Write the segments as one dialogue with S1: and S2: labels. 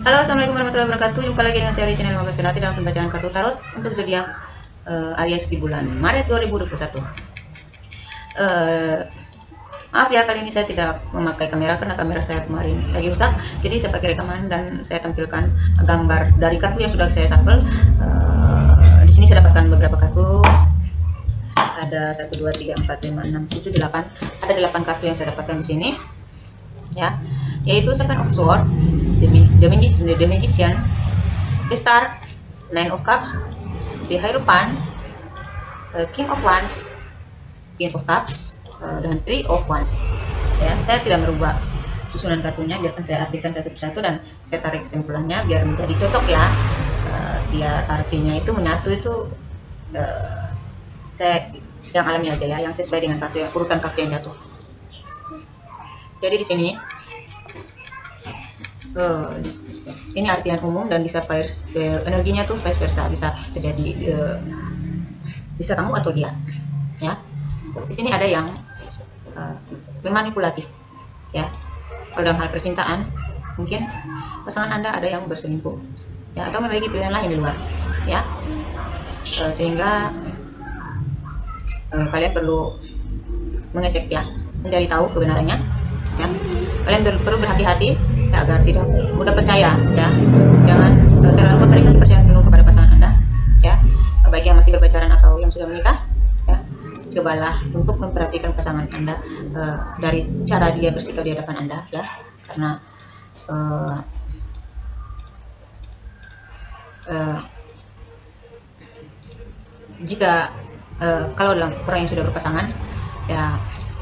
S1: Halo, assalamualaikum warahmatullahi wabarakatuh. Jumpa lagi dengan saya di channel 15 Kerati dalam pembacaan kartu tarot untuk zodiak uh, alias di bulan Maret 2021. Uh, maaf ya kali ini saya tidak memakai kamera karena kamera saya kemarin lagi rusak. Jadi saya pakai rekaman dan saya tampilkan gambar dari kartu yang sudah saya sampel. Uh, di sini saya dapatkan beberapa kartu. Ada 1 2 3 4 5 6 7 8. Ada 8 kartu yang saya dapatkan di sini. Ya, yaitu Seven of Swords the, the, the, Magician, the Star, Nine of Cups, the Hierophant, uh, King of Wands, Queen of Cups, uh, dan Three of Wands. Ya, saya tidak merubah susunan kartunya, biarkan saya artikan satu persatu dan saya tarik kesimpulannya biar menjadi cocok ya. Uh, biar artinya itu menyatu itu uh, saya yang alami aja ya, yang sesuai dengan kartu yang urutan kartu yang jatuh. Jadi di sini uh, ini artian umum dan bisa vice, uh, energinya tuh vice versa bisa terjadi uh, bisa kamu atau dia ya. Di sini ada yang uh, memanipulatif ya. Kalau dalam hal percintaan mungkin pasangan anda ada yang berselingkuh ya atau memiliki pilihan lain di luar ya. Uh, sehingga uh, kalian perlu mengecek ya mencari tahu kebenarannya ya. Kalian perlu berhati-hati agar tidak mudah percaya ya. Jangan uh, terlalu memberikan kepercayaan penuh kepada pasangan anda ya. Baik yang masih berpacaran atau yang sudah menikah ya. Cobalah untuk memperhatikan pasangan anda uh, dari cara dia bersikap di hadapan anda ya. Karena uh, uh, jika uh, kalau dalam orang yang sudah berpasangan ya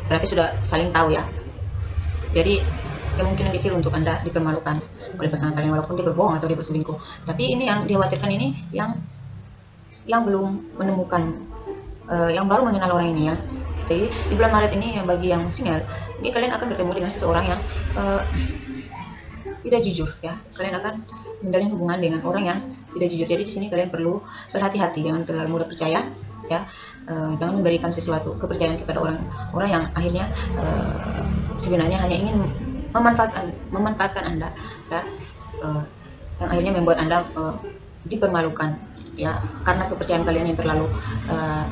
S1: berarti sudah saling tahu ya. Jadi kemungkinan kecil untuk anda dipermalukan oleh pasangan kalian walaupun dia berbohong atau dia berselingkuh. Tapi ini yang dikhawatirkan ini yang yang belum menemukan uh, yang baru mengenal orang ini ya. Jadi di bulan Maret ini yang bagi yang single ini kalian akan bertemu dengan seseorang yang uh, tidak jujur ya. Kalian akan menjalin hubungan dengan orang yang tidak jujur. Jadi di sini kalian perlu berhati-hati jangan terlalu mudah percaya ya. Uh, jangan memberikan sesuatu kepercayaan kepada orang orang yang akhirnya uh, sebenarnya hanya ingin memanfaatkan memanfaatkan anda ya. Uh, yang akhirnya membuat anda uh, dipermalukan ya karena kepercayaan kalian yang terlalu uh,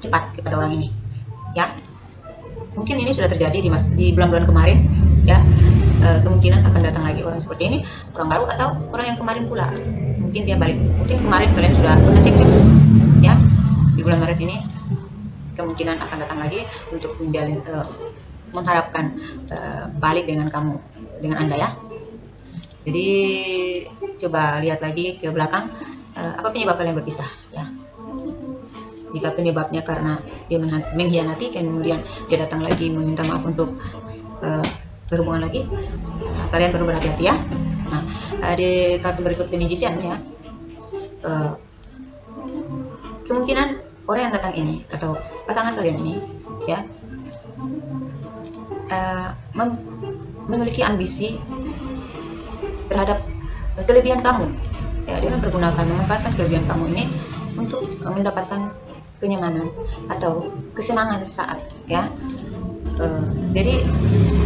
S1: cepat kepada orang ini ya. Mungkin ini sudah terjadi di mas di bulan-bulan kemarin ya. Uh, kemungkinan akan datang lagi orang seperti ini. Orang baru atau orang yang kemarin pula mungkin dia balik. Mungkin kemarin kalian sudah mengecek ya. Di bulan Maret ini kemungkinan akan datang lagi untuk menjalin uh, mengharapkan uh, balik dengan kamu dengan anda ya. Jadi coba lihat lagi ke belakang uh, apa penyebab kalian berpisah ya. Jika penyebabnya karena dia mengkhianati kemudian dia datang lagi meminta maaf untuk uh, berhubungan lagi uh, kalian perlu berhati-hati ya. Nah uh, di kartu berikut The Magician ya uh, kemungkinan orang yang datang ini atau pasangan kalian ini ya uh, memiliki ambisi terhadap kelebihan kamu. Ya dia mempergunakan memanfaatkan kelebihan kamu ini untuk uh, mendapatkan kenyamanan atau kesenangan sesaat ya. Uh, jadi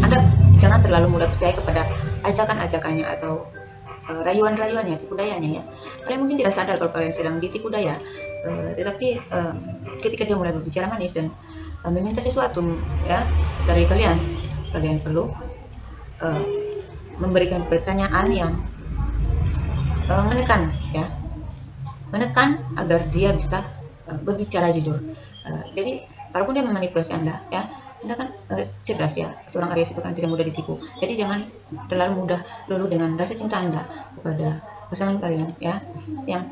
S1: anda jangan terlalu mudah percaya kepada ajakan-ajakannya atau uh, rayuan-rayuannya tipu dayanya ya. Kalian mungkin tidak sadar kalau kalian sedang ditipu daya. Uh, tetapi uh, ketika dia mulai berbicara manis dan meminta sesuatu ya dari kalian. Kalian perlu uh, memberikan pertanyaan yang uh, menekan ya. Menekan agar dia bisa uh, berbicara jujur. Uh, jadi kalaupun dia memanipulasi anda ya anda kan uh, cerdas ya. Seorang Aries itu kan tidak mudah ditipu. Jadi jangan terlalu mudah dulu dengan rasa cinta anda kepada pasangan kalian ya. Yang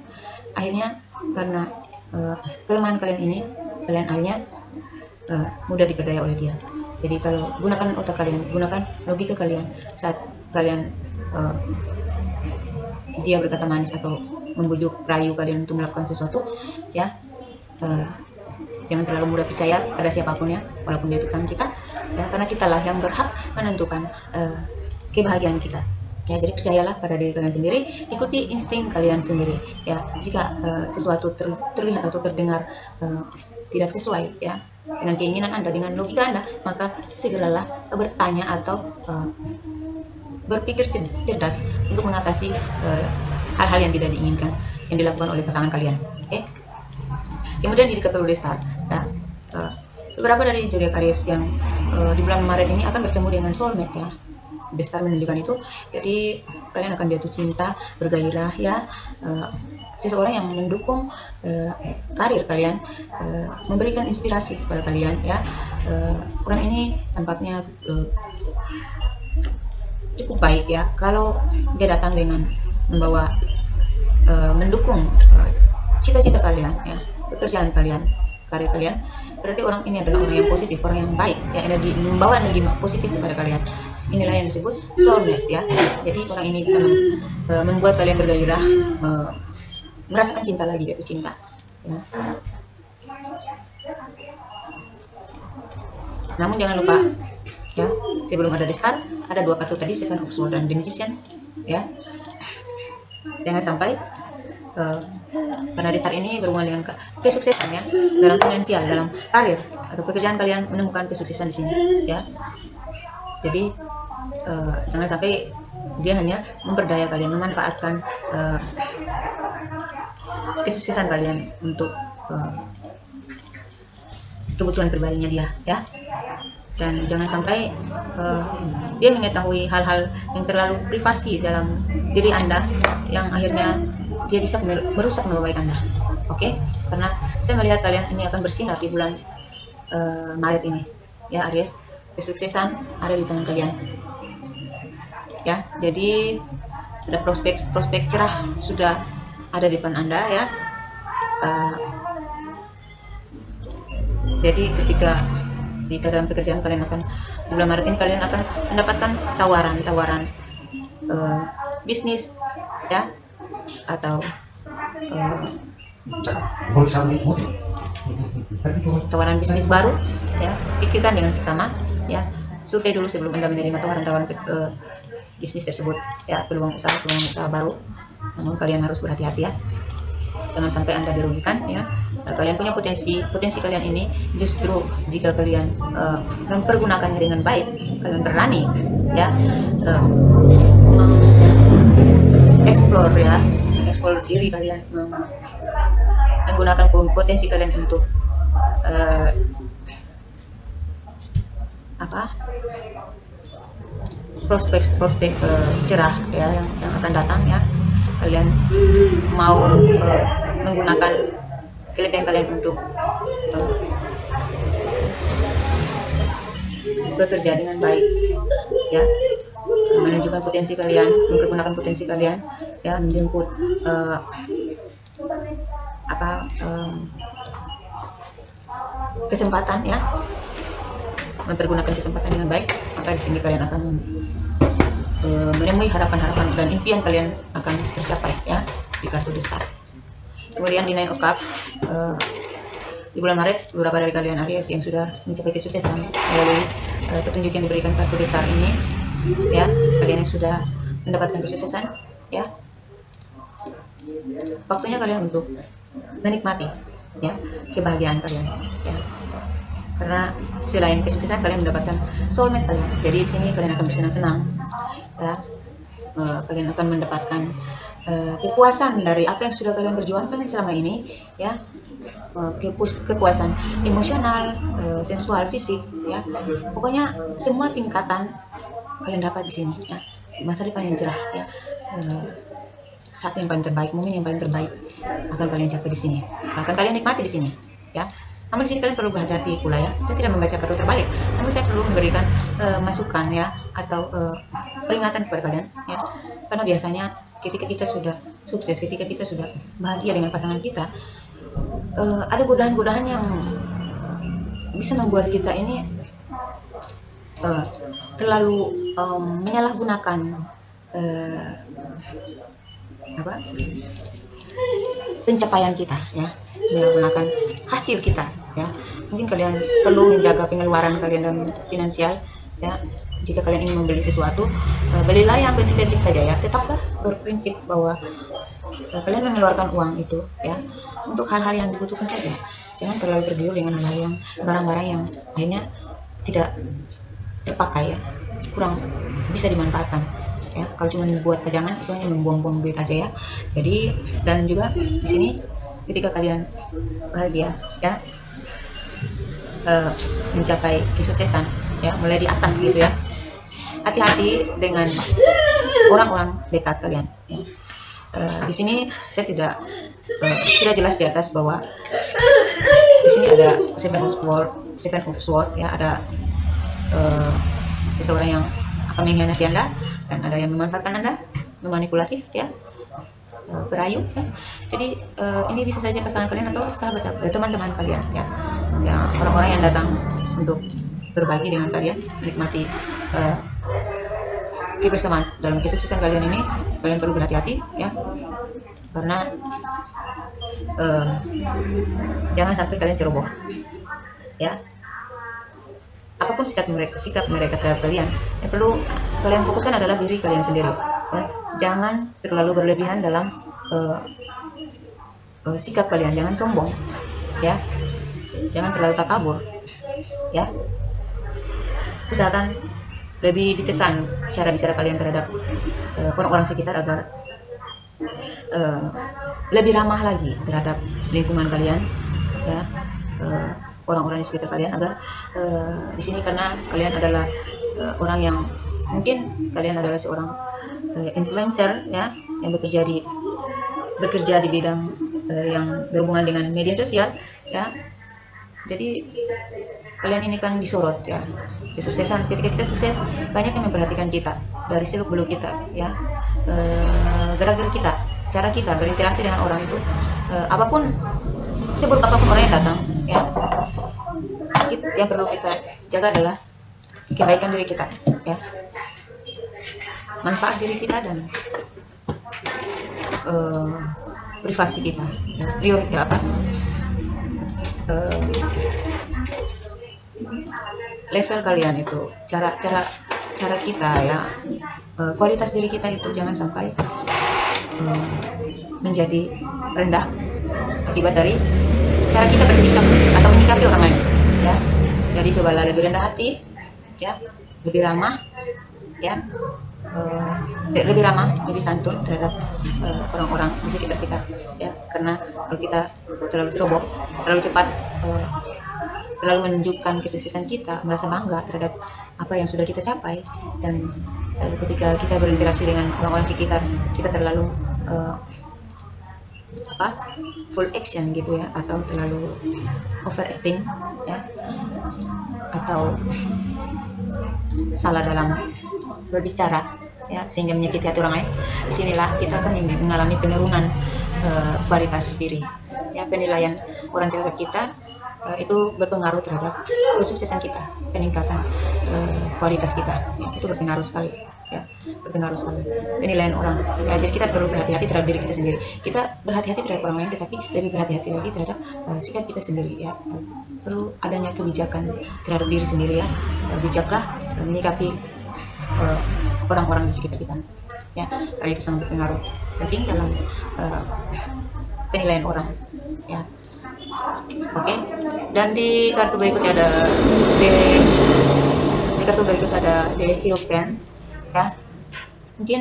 S1: akhirnya karena uh, kelemahan kalian ini kalian akhirnya uh, mudah diperdaya oleh dia. Jadi kalau gunakan otak kalian gunakan logika kalian saat kalian uh, dia berkata manis atau membujuk rayu kalian untuk melakukan sesuatu ya uh, jangan terlalu mudah percaya pada siapa pun ya walaupun dia tukang kita ya karena kitalah yang berhak menentukan uh, kebahagiaan kita. Ya jadi percayalah pada diri kalian sendiri ikuti insting kalian sendiri ya. Jika uh, sesuatu ter, terlihat atau terdengar uh, tidak sesuai ya dengan keinginan anda dengan logika anda maka segeralah bertanya atau uh, berpikir cerdas untuk mengatasi eh, hal-hal uh, yang tidak diinginkan yang dilakukan oleh pasangan kalian. Oke. Okay? Kemudian di Capricorn Star. Nah, uh, beberapa dari zodiak Aries yang uh, di bulan Maret ini akan bertemu dengan soulmate ya. Star menunjukkan itu. Jadi kalian akan jatuh cinta, bergairah ya. Uh, seseorang yang mendukung uh, karir kalian, uh, memberikan inspirasi kepada kalian ya. Uh, orang ini tampaknya uh, cukup baik ya. Kalau dia datang dengan membawa uh, mendukung cita-cita uh, kalian ya pekerjaan kalian karir kalian berarti orang ini adalah orang yang positif orang yang baik ya energi membawa energi positif kepada kalian. Inilah yang disebut soulmate ya. Jadi orang ini bisa membuat kalian bergairah merasakan cinta lagi jatuh cinta. Ya. Namun jangan lupa ya sebelum ada destar ada dua kartu tadi seven of dan magician ya. Jangan sampai uh, karena destar ini berhubungan dengan ke kesuksesan ya dalam finansial dalam karir atau pekerjaan kalian menemukan kesuksesan di sini ya. Jadi uh, jangan sampai dia hanya memperdaya kalian memanfaatkan uh, kesuksesan kalian untuk uh, kebutuhan pribadinya dia ya. Dan jangan sampai uh, dia mengetahui hal-hal yang terlalu privasi dalam diri anda yang akhirnya dia bisa merusak nama baik anda. Oke? Okay? karena saya melihat kalian ini akan bersinar di bulan uh, Maret ini. Ya Aries. Kesuksesan ada di tangan kalian. Ya jadi ada prospek-prospek cerah sudah ada di depan anda ya. Uh, jadi ketika di dalam pekerjaan kalian akan bulan Maret ini kalian akan mendapatkan tawaran-tawaran uh, bisnis ya atau uh, tawaran bisnis baru ya pikirkan dengan seksama ya. Survei dulu sebelum anda menerima tawaran-tawaran uh, bisnis tersebut ya peluang usaha peluang usaha baru namun kalian harus berhati-hati ya. Jangan sampai anda dirugikan ya. Nah, kalian punya potensi potensi kalian ini justru jika kalian uh, mempergunakannya dengan baik kalian berani ya uh, mengeksplor ya mengeksplor diri kalian menggunakan potensi kalian untuk uh, apa? Prospek-prospek uh, cerah ya yang, yang akan datang ya kalian mau uh, menggunakan kelebihan kalian untuk uh, bekerja dengan baik ya. Menunjukkan potensi kalian mempergunakan potensi kalian ya menjemput uh, apa uh, kesempatan ya. Mempergunakan kesempatan dengan baik maka di sini kalian akan uh, menemui harapan-harapan dan impian kalian akan tercapai ya di kartu the star kemudian di nine of cups uh, di bulan Maret beberapa dari kalian Aries yang sudah mencapai kesuksesan melalui uh, petunjuk yang diberikan kartu the star ini ya kalian yang sudah mendapatkan kesuksesan ya. Waktunya kalian untuk menikmati ya kebahagiaan kalian ya. Karena selain kesuksesan kalian mendapatkan soulmate kalian. Jadi di sini kalian akan bersenang-senang ya uh, kalian akan mendapatkan uh, kepuasan dari apa yang sudah kalian perjuangkan selama ini ya. Uh, kepuasan emosional uh, sensual fisik ya. Pokoknya semua tingkatan kalian dapat di sini ya. Masa depan yang cerah ya. Uh, saat yang paling terbaik momen yang paling terbaik akan kalian capai di sini. Akan kalian nikmati di sini ya namun di sini kalian perlu berhati-hati pula ya. Saya tidak membaca kartu terbalik, namun saya perlu memberikan uh, masukan ya atau uh, peringatan kepada kalian ya. Karena biasanya ketika kita sudah sukses, ketika kita sudah bahagia dengan pasangan kita, uh, ada godaan-godaan yang bisa membuat kita ini uh, terlalu um, menyalahgunakan uh, apa pencapaian kita ya menyalahgunakan hasil kita mungkin kalian perlu menjaga pengeluaran kalian dalam finansial ya. Jika kalian ingin membeli sesuatu uh, belilah yang penting-penting saja ya. Tetaplah berprinsip bahwa uh, kalian mengeluarkan uang itu ya untuk hal-hal yang dibutuhkan saja. Jangan terlalu tergiur dengan hal-hal yang barang-barang yang akhirnya tidak terpakai ya. Kurang bisa dimanfaatkan ya. Kalau cuma buat pajangan itu hanya membuang-buang duit aja ya. Jadi dan juga di sini ketika kalian bahagia ya uh, mencapai kesuksesan ya mulai di atas gitu ya hati-hati dengan orang-orang dekat kalian ya. uh, di sini saya tidak uh, sudah jelas di atas bahwa di sini ada seven of sword seven of sword ya ada uh, seseorang yang akan mengkhianati anda dan ada yang memanfaatkan anda memanipulatif ya perayu ya. jadi uh, ini bisa saja pasangan kalian atau sahabat uh, teman-teman kalian ya ya orang-orang yang datang untuk berbagi dengan kalian menikmati uh, kebersamaan dalam kesuksesan kalian ini kalian perlu berhati-hati ya karena uh, jangan sampai kalian ceroboh ya apa pun sikap mereka sikap mereka terhadap kalian yang perlu kalian fokuskan adalah diri kalian sendiri ya. Jangan terlalu berlebihan dalam uh, uh, sikap kalian. Jangan sombong ya. Jangan terlalu takabur ya. Usahakan lebih ditekan cara bicara kalian terhadap orang-orang uh, sekitar agar uh, lebih ramah lagi terhadap lingkungan kalian ya. Uh, orang-orang di sekitar kalian agar uh, di sini karena kalian adalah uh, orang yang mungkin kalian adalah seorang uh, influencer ya yang bekerja di bekerja di bidang uh, yang berhubungan dengan media sosial ya. Jadi kalian ini kan disorot ya. Kesuksesan ketika kita sukses banyak yang memperhatikan kita dari seluk beluk kita ya. Gerak-gerak kita cara kita berinteraksi dengan orang itu apa pun sebut apa pun orang yang datang ya. Yang perlu kita jaga adalah kebaikan diri kita ya manfaat diri kita dan uh, privasi kita. Ya. prioritas apa? Uh, level kalian itu cara cara cara kita ya uh, kualitas diri kita itu jangan sampai uh, menjadi rendah akibat dari cara kita bersikap atau menyikapi orang lain ya. Jadi cobalah lebih rendah hati ya lebih ramah ya uh, lebih ramah lebih santun terhadap eh, orang-orang uh, di sekitar kita ya. Karena kalau kita terlalu ceroboh terlalu cepat uh, terlalu menunjukkan kesuksesan kita merasa bangga terhadap apa yang sudah kita capai dan uh, ketika kita berinteraksi dengan orang-orang sekitar kita terlalu uh, apa full action gitu ya atau terlalu overacting ya. Atau salah dalam berbicara ya sehingga menyakiti hati orang lain. Di sinilah kita akan mengalami penurunan uh, kualitas diri. Ya penilaian orang terhadap kita uh, itu berpengaruh terhadap kesuksesan kita peningkatan uh, kualitas kita. Ya, itu berpengaruh sekali ya. Berpengaruh sekali penilaian orang. Ya jadi kita perlu berhati-hati terhadap diri kita sendiri. Kita berhati-hati terhadap orang lain tetapi lebih berhati-hati lagi terhadap uh, sikap kita sendiri ya. Perlu adanya kebijakan terhadap diri sendiri ya. Uh, bijaklah uh, menyikapi orang-orang uh, di sekitar kita. Ya karena itu sangat berpengaruh penting dalam uh, penilaian orang ya. Oke? Okay? dan di kartu berikutnya ada di, di kartu berikut ada the hero ya. Mungkin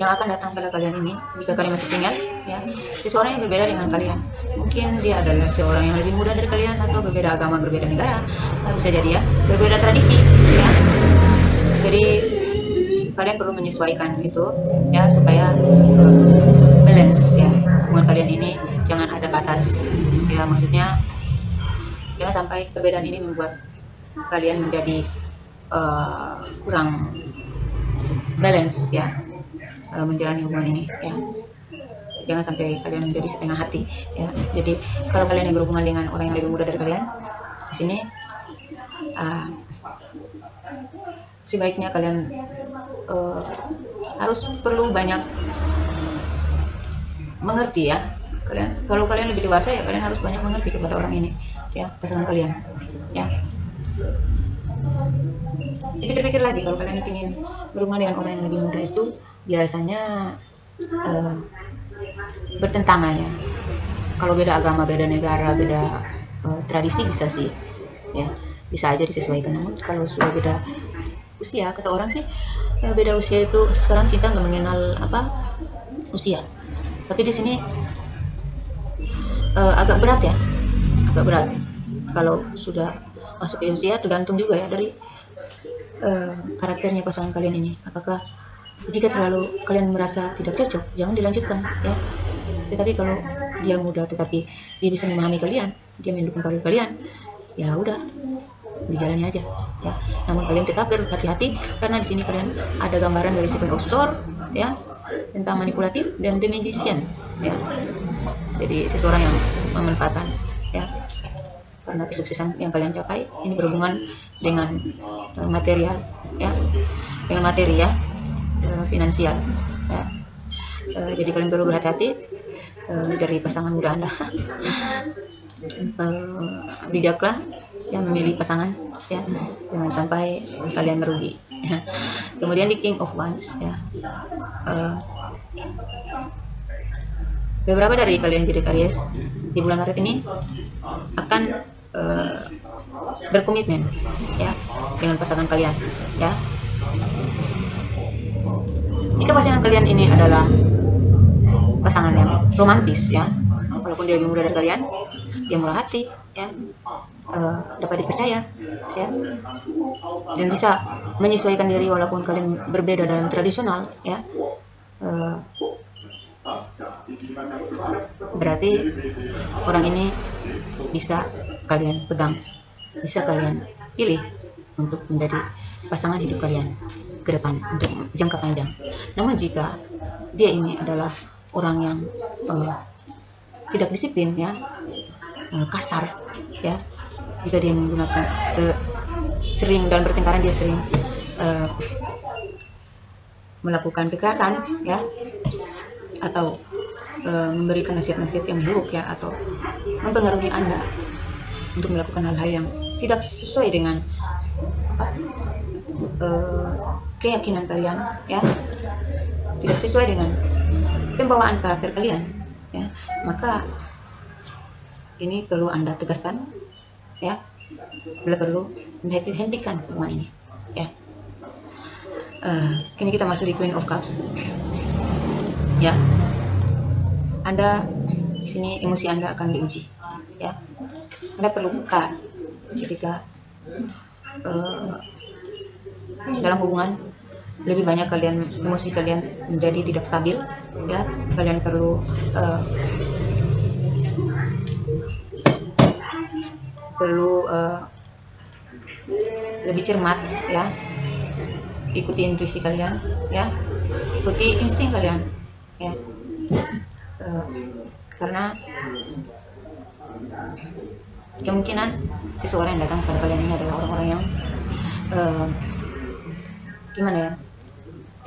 S1: yang akan datang pada kalian ini jika kalian masih single ya. Seseorang yang berbeda dengan kalian. Mungkin dia adalah seorang yang lebih muda dari kalian atau berbeda agama berbeda negara. Nah, bisa jadi ya. Berbeda tradisi ya. Jadi kalian perlu menyesuaikan itu ya supaya uh, balance ya hubungan kalian ini. Jangan ada batas ya. Maksudnya jangan sampai perbedaan ini membuat kalian menjadi uh, kurang balance ya. Uh, menjalani hubungan ini ya. Jangan sampai kalian menjadi setengah hati ya. Jadi kalau kalian yang berhubungan dengan orang yang lebih muda dari kalian di sini uh, sebaiknya kalian uh, harus perlu banyak mengerti ya. Kalian kalau kalian lebih dewasa ya kalian harus banyak mengerti kepada orang ini ya pasangan kalian ya dipikir-pikir lagi kalau kalian ingin berhubungan dengan orang yang lebih muda itu biasanya uh, bertentangan ya. Kalau beda agama beda negara beda uh, tradisi bisa sih ya. Bisa aja disesuaikan. Namun kalau sudah beda usia kata orang sih ya beda usia itu sekarang kita nggak mengenal apa usia. Tapi di sini uh, agak berat ya. Agak berat. Kalau sudah masuk ke usia tergantung juga ya dari uh, karakternya pasangan kalian ini? Apakah jika terlalu kalian merasa tidak cocok jangan dilanjutkan ya. Tetapi kalau dia muda tetapi dia bisa memahami kalian dia mendukung kalian ya udah dijalani aja ya. Namun kalian tetap berhati-hati karena di sini kalian ada gambaran dari Seven of Swords ya tentang manipulatif dan the ya. Jadi seseorang yang memanfaatkan ya karena kesuksesan yang kalian capai ini berhubungan dengan uh, material ya dengan materi ya finansial ya. Uh, jadi kalian perlu berhati-hati dari pasangan muda anda. Bijaklah yang memilih pasangan ya. Jangan sampai kalian merugi kemudian di King of Wands ya. Beberapa dari kalian jadi karies di bulan Maret ini akan uh, berkomitmen ya dengan pasangan kalian ya. Jika pasangan kalian ini adalah pasangan yang romantis ya walaupun dia lebih muda dari kalian dia murah hati ya uh, dapat dipercaya ya dan bisa menyesuaikan diri walaupun kalian berbeda dalam tradisional ya uh, berarti orang ini bisa kalian pegang bisa kalian pilih untuk menjadi pasangan hidup kalian ke depan untuk jangka panjang. Namun jika dia ini adalah orang yang uh, tidak disiplin ya uh, kasar ya jika dia menggunakan uh, sering dan bertengkaran dia sering uh, melakukan kekerasan ya atau uh, memberikan nasihat-nasihat yang buruk ya atau mempengaruhi anda untuk melakukan hal-hal yang tidak sesuai dengan apa uh, keyakinan kalian ya. Tidak sesuai dengan pembawaan karakter kalian ya. Maka ini perlu anda tegaskan ya. Bila perlu hentikan hubungan ini ya. Uh, kini kita masuk di Queen of Cups. Ya. Anda di sini emosi anda akan diuji ya. Anda perlu buka ketika uh, dalam hubungan lebih banyak kalian emosi kalian menjadi tidak stabil ya. Kalian perlu uh, perlu uh, lebih cermat ya. Ikuti intuisi kalian ya. Ikuti insting kalian ya. Uh, karena kemungkinan seseorang yang datang kepada kalian ini adalah orang-orang yang uh, gimana ya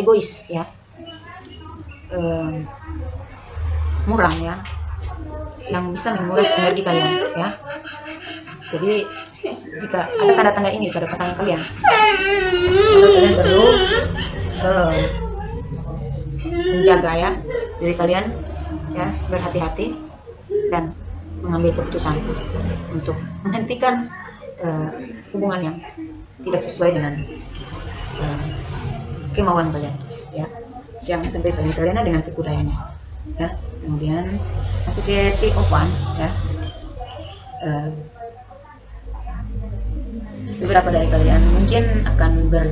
S1: egois ya. Uh, murah ya. Yang bisa menguras energi kalian ya. Jadi jika ada tanda-tanda ini pada pasangan kalian maka kalian perlu uh, menjaga ya diri kalian ya berhati-hati dan mengambil keputusan untuk menghentikan uh, hubungan yang tidak sesuai dengan uh, kemauan kalian. Ya jangan sampai kalian dengan kekudayannya ya kemudian masuk ke three of wands ya. Uh, beberapa dari kalian mungkin akan ber,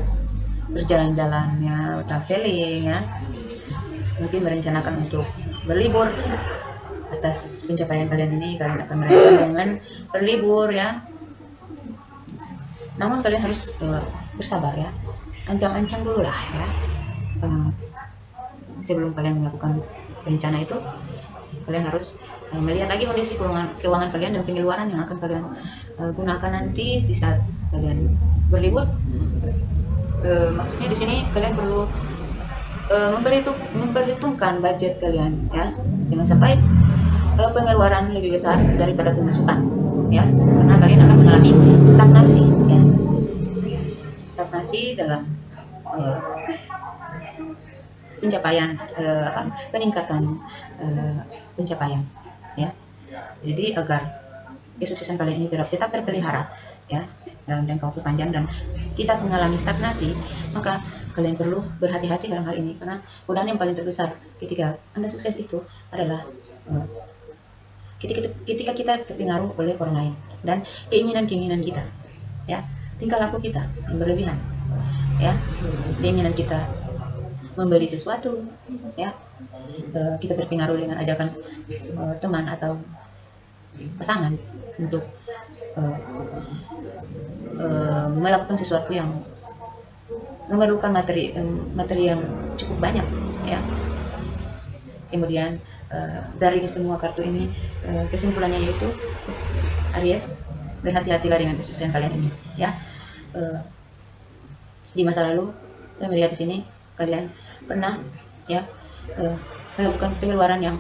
S1: berjalan-jalan ya traveling ya. Mungkin merencanakan untuk berlibur atas pencapaian kalian ini kalian akan merayakan dengan berlibur ya. Namun kalian harus uh, bersabar ya. Ancang-ancang dulu lah ya. Uh, sebelum kalian melakukan rencana itu kalian harus uh, melihat lagi kondisi keuangan, keuangan kalian dan pengeluaran yang akan kalian uh, gunakan nanti di saat kalian berlibur. Uh, maksudnya di sini kalian perlu uh, memperhitung, memperhitungkan budget kalian ya. Jangan sampai pengeluaran lebih besar daripada pemasukan ya. Karena kalian akan mengalami stagnasi ya. Stagnasi dalam uh, pencapaian uh, apa peningkatan uh, pencapaian ya. Jadi agar kesuksesan kalian ini tetap tetap terpelihara ya dalam jangka waktu panjang dan tidak mengalami stagnasi, maka kalian perlu berhati-hati dalam hal ini. Karena godaan yang paling terbesar ketika anda sukses itu adalah uh, ketika, kita terpengaruh oleh orang lain dan keinginan-keinginan kita, ya. Tingkah laku kita yang berlebihan, ya. Keinginan kita membeli sesuatu, ya. Uh, kita terpengaruh dengan ajakan uh, teman atau pasangan untuk uh, melakukan sesuatu yang memerlukan materi um, materi yang cukup banyak ya. Kemudian dari semua kartu ini uh, kesimpulannya yaitu Aries berhati-hatilah dengan kesuksesan kalian ini ya. Uh, di masa lalu saya melihat di sini kalian pernah ya uh, melakukan pengeluaran yang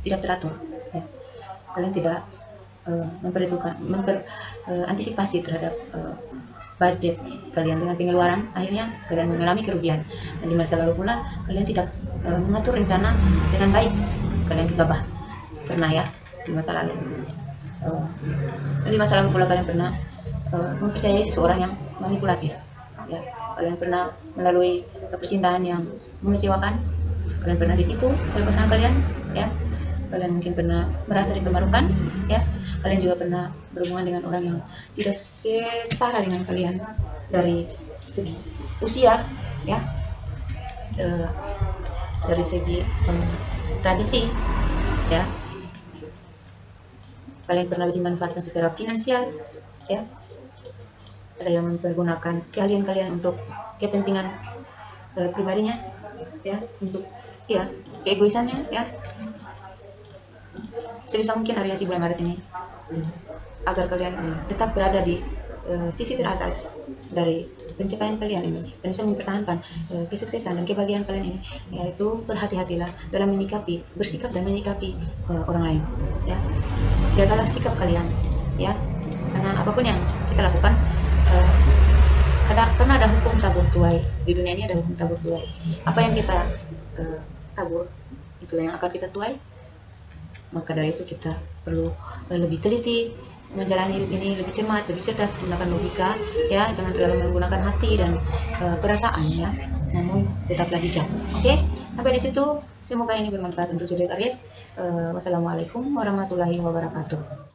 S1: tidak teratur ya. kalian tidak memperhitungkan memper, uh, antisipasi terhadap budget kalian dengan pengeluaran. Akhirnya kalian mengalami kerugian. Dan di masa lalu pula kalian tidak mengatur rencana dengan baik. Kalian gegabah. Pernah ya di masa lalu. Uh, di masa lalu pula kalian pernah uh, mempercayai seseorang yang manipulatif ya? Kalian pernah melalui percintaan yang mengecewakan? Kalian pernah ditipu oleh pasangan kalian ya? Kalian mungkin pernah merasa dipermalukan ya? Kalian juga pernah berhubungan dengan orang yang tidak setara dengan kalian dari segi usia ya? E, dari segi e, tradisi ya kalian pernah dimanfaatkan secara finansial ya. Ada yang mempergunakan keahlian kalian untuk kepentingan e, pribadinya ya untuk ya keegoisannya ya. Sebisa mungkin hari di bulan Maret ini agar kalian tetap berada di uh, sisi teratas dari pencapaian kalian ini dan bisa mempertahankan uh, kesuksesan dan kebahagiaan kalian ini yaitu berhati-hatilah dalam menyikapi bersikap dan menyikapi uh, orang lain ya jagalah sikap kalian ya. Karena apa pun yang kita lakukan uh, ada karena ada hukum tabur tuai. Di dunia ini ada hukum tabur tuai. Apa yang kita uh, tabur itulah yang akan kita tuai. Maka dari itu kita perlu uh, lebih teliti menjalani hidup ini lebih cermat, lebih cerdas menggunakan logika ya, jangan terlalu menggunakan hati dan uh, perasaan ya. Namun tetaplah bijak. Oke, okay? sampai di situ semoga ini bermanfaat untuk jodoh Aries. Uh, wassalamualaikum warahmatullahi wabarakatuh.